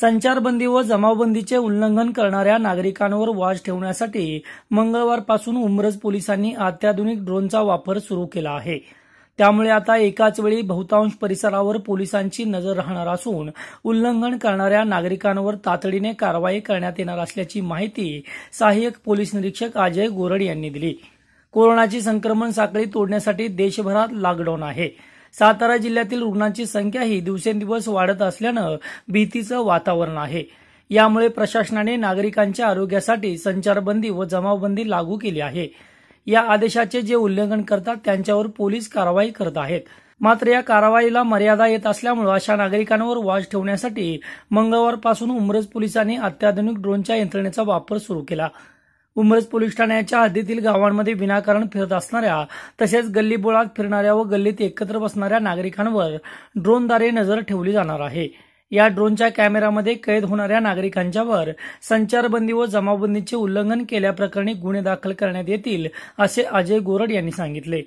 संचारबंदी व जमावबंदीचे उल्लंघन करणाऱ्या नागरिकांवर वाज ठेवण्यासाठी मंगळवारपासून उमरज पोलिसांनी अत्याधुनिक ड्रोनचा वापर सुरू केला आहे. त्यामुळे आता एकाच वेळी बहुतांश परिसरावर पोलिसांची नजर राहणार असून उल्लंघन करणाऱ्या नागरिकांवर तातडीने कारवाई करण्यात येणार असल्याची माहिती सहाय्यक पोलीस निरीक्षक अजय गोरड यांनी दिली. कोरोनाची संक्रमण साखळी तोडण्यासाठी देशभरात लॉकडाऊन आहे. सातारा जिल्ह्यातील रुग्णांची संख्याही दिवसेंदिवस वाढत असल्यानं भीतीचं वातावरण आहे. यामुळे प्रशासनाने नागरिकांच्या आरोग्यासाठी संचारबंदी व जमावबंदी लागू केली आहे. या आदेशाचे जे उल्लंघन करतात त्यांच्यावर पोलीस कारवाई करत आहेत. मात्र या कारवाईला मर्यादा येत असल्यामुळे अशा नागरिकांवर वाज ठेवण्यासाठी मंगळवारपासून उमरज पोलिसांनी अत्याधुनिक ड्रोनच्या यंत्रणेचा वापर सुरू केला. उमरज पोलीस ठाण्याच्या हद्दीतील गावांमध्ये विनाकारण फिरत असणाऱ्या तसेच गल्लीबोळात फिरणाऱ्या व गल्लीत एकत्र बसणाऱ्या नागरिकांवर ड्रोनद्वारे नजर ठेवली जाणार आहे. या ड्रोनच्या कॅमेऱ्यामध्ये कैद होणाऱ्या नागरिकांच्यावर संचारबंदी व जमावबंदीचे उल्लंघन केल्याप्रकरणी गुन्हे दाखल करण्यात येतील असे अजय गोरड यांनी सांगितले.